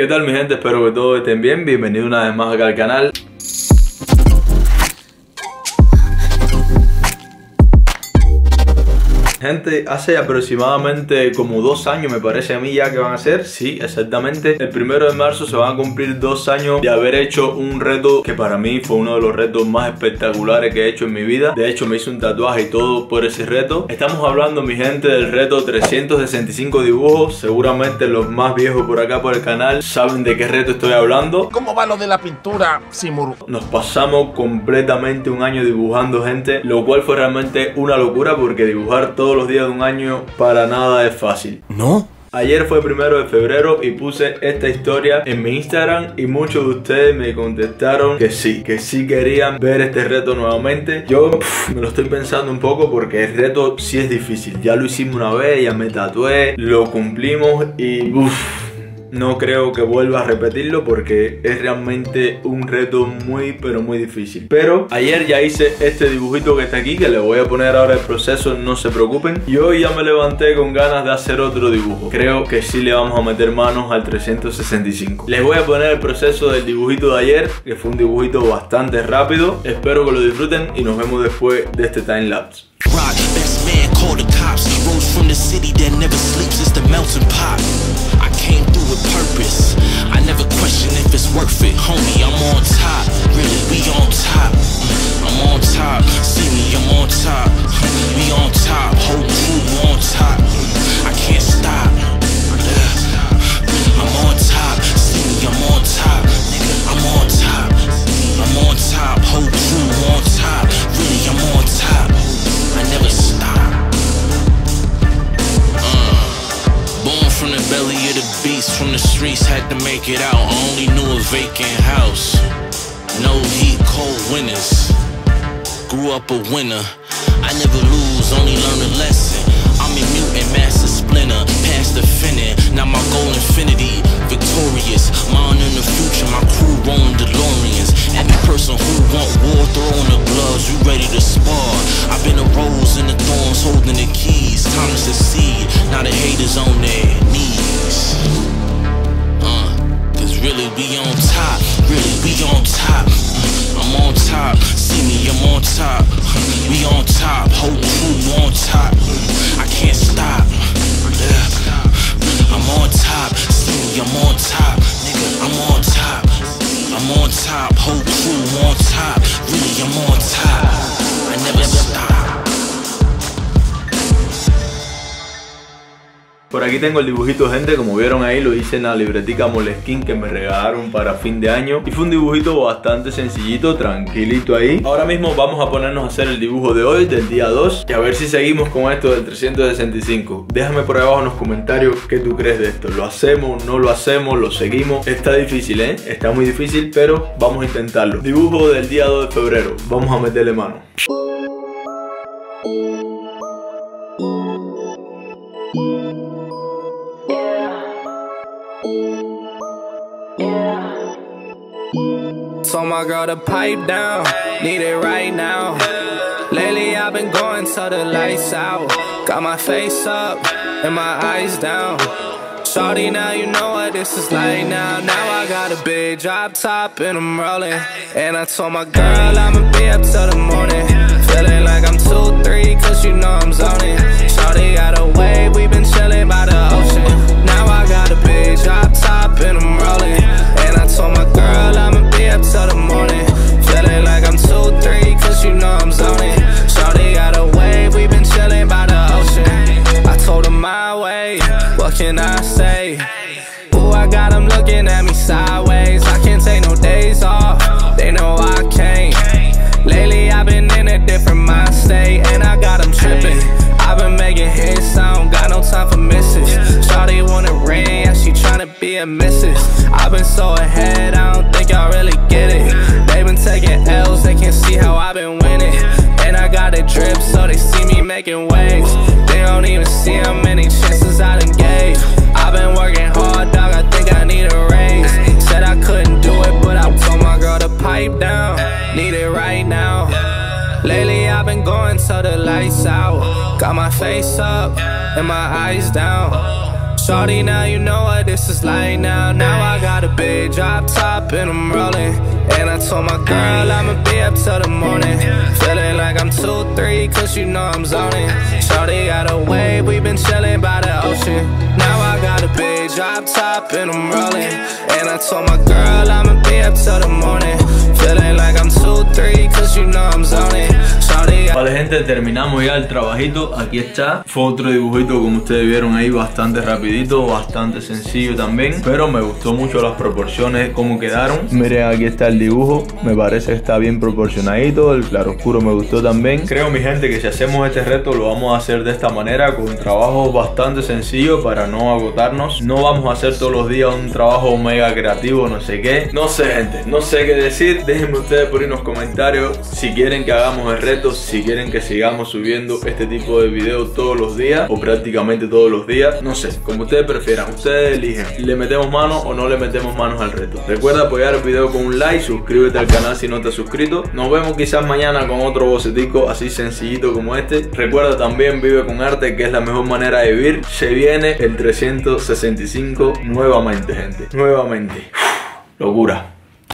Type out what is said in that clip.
¿Qué tal mi gente? Espero que todos estén bien. Bienvenido una vez más acá al canal. Gente, hace aproximadamente como dos años, me parece a mí ya que van a ser, sí, exactamente. El primero de marzo se van a cumplir dos años de haber hecho un reto que para mí fue uno de los retos más espectaculares que he hecho en mi vida. De hecho, me hice un tatuaje y todo por ese reto. Estamos hablando, mi gente, del reto 365 dibujos. Seguramente los más viejos por acá por el canal saben de qué reto estoy hablando. ¿Cómo va lo de la pintura, Simuru? Nos pasamos completamente un año dibujando, gente, lo cual fue realmente una locura porque dibujar todo los días de un año para nada es fácil. ¿No? Ayer fue primero de febrero y puse esta historia en mi Instagram y muchos de ustedes me contestaron que sí, que sí querían ver este reto nuevamente. Yo me lo estoy pensando un poco porque el reto sí es difícil. Ya lo hicimos una vez, ya me tatué, lo cumplimos y uff no creo que vuelva a repetirlo porque es realmente un reto muy pero muy difícil. Pero ayer ya hice este dibujito que está aquí, que le voy a poner ahora el proceso, no se preocupen. Y hoy ya me levanté con ganas de hacer otro dibujo. Creo que sí le vamos a meter manos al 365. Les voy a poner el proceso del dibujito de ayer, que fue un dibujito bastante rápido. Espero que lo disfruten y nos vemos después de este time lapse. Rock, best man, call the cops. Rose from the city that never sleeps, it's the mountain pot. I came through with purpose. I never question if it's worth it, homie. I'm on top, really, we on top. Belly of the beast from the streets, had to make it out. Only knew a vacant house. No heat, cold winters. Grew up a winner. I never lose, only learn a lesson. Spar. I've been a rose in the thorns, holding the keys. Time to succeed. Now the haters on their knees. Uh, cause really we on top, really we on top. Uh, I'm on top, see me, I'm on top. We on top, whole crew on top. Aquí tengo el dibujito, gente, como vieron ahí lo hice en la libretica Moleskin que me regalaron para fin de año. Y fue un dibujito bastante sencillito, tranquilito ahí. Ahora mismo vamos a ponernos a hacer el dibujo de hoy, del día 2 Y a ver si seguimos con esto del 365 Déjame por ahí abajo en los comentarios qué tú crees de esto. ¿Lo hacemos, no lo hacemos, lo seguimos? Está difícil, ¿eh? Está muy difícil, pero vamos a intentarlo. Dibujo del día 2 de febrero, vamos a meterle mano Told my girl to pipe down, need it right now. Lately I've been going till the lights out. Got my face up and my eyes down. Shorty, now you know what this is like now. Now I got a big drop top and I'm rolling. And I told my girl I'ma be up till the morning. Feeling like I'm 2-3 cause you know I'm zoning. Shorty got wave, we been chilling state, and I got them tripping. I've been making hits, I don't got no time for misses. Shawty wanna ring, yeah, she tryna be a missus. I've been so ahead, I don't till the lights out. Got my face up and my eyes down. Shorty, now you know what this is like now. Now I got a big drop top and I'm rolling. And I told my girl I'ma be up till the morning. Feeling like I'm 2-3, cause you know I'm zoning. Shorty got a wave, we been chilling by the ocean. Now I got a big drop top and I'm rolling. And I told my girl I'ma be up till the morning. Feeling like I'm 2-3, cause you know I'm zoning. Shorty got terminamos ya el trabajito, aquí está. Fue otro dibujito como ustedes vieron ahí, bastante rapidito, bastante sencillo también. Pero me gustó mucho las proporciones, cómo quedaron. Miren aquí está el dibujo, me parece que está bien proporcionadito. El claroscuro me gustó también. Creo mi gente que si hacemos este reto lo vamos a hacer de esta manera Con trabajo bastante sencillo para no agotarnos. No vamos a hacer todos los días un trabajo mega creativo, no sé qué. No sé gente, no sé qué decir. Déjenme ustedes por ahí en los comentarios si quieren que hagamos el reto Si quieren que sigamos subiendo este tipo de videos todos los días O prácticamente todos los días. No sé, como ustedes prefieran, ustedes eligen ¿Le metemos mano o no le metemos manos al reto? Recuerda apoyar el video con un like, suscríbete al canal si no te has suscrito. Nos vemos quizás mañana con otro bocetico así sencillito como este. Recuerda también vive con arte que es la mejor manera de vivir. Se viene el 365 nuevamente gente. Nuevamente. Locura